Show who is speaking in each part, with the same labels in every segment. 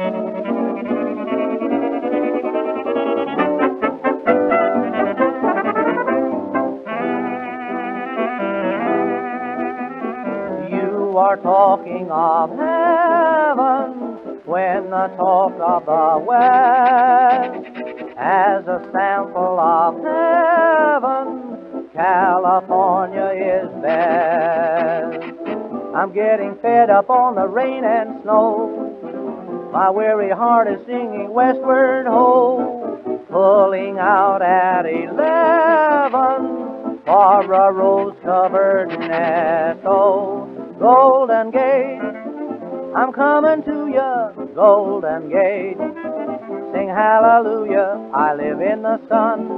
Speaker 1: You are talking of heaven when the talk of the West as a sample of heaven, California is best. I'm getting fed up on the rain and snow. My weary heart is singing westward ho, pulling out at eleven for a rose-covered nest. Oh, Golden Gate, I'm coming to you, Golden Gate. Sing hallelujah, I live in the sun,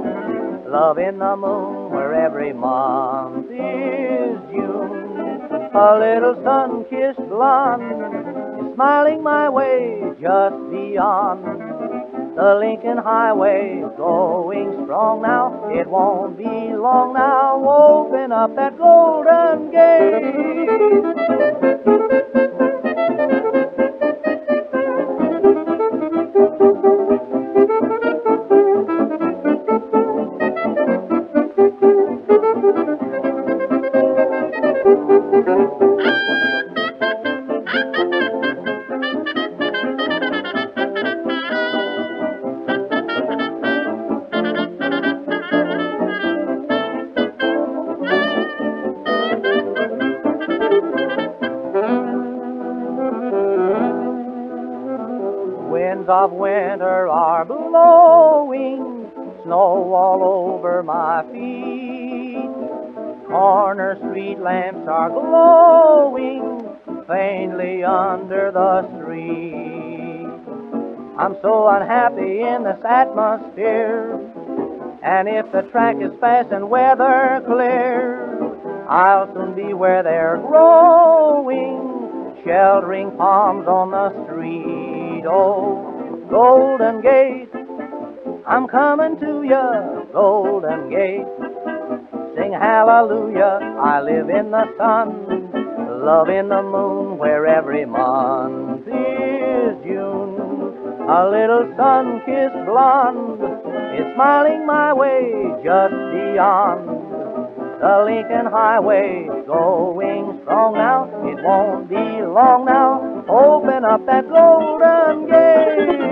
Speaker 1: love in the moon, where every month is June. A little sun-kissed blonde smiling my way just beyond the Lincoln Highway, going strong now. It won't be long now. Open up that golden gate. Winds of winter are blowing, snow all over my feet. Corner street lamps are glowing faintly under the street. I'm so unhappy in this atmosphere, and if the track is fast and weather clear, I'll soon be where they're growing, sheltering palms on the street. Oh, Golden Gate, I'm coming to you, Golden Gate. Sing hallelujah, I live in the sun, love in the moon, where every month is June. A little sun-kissed blonde is smiling my way just beyond the Lincoln Highway, going strong now. It won't be long now. Open up that golden gate.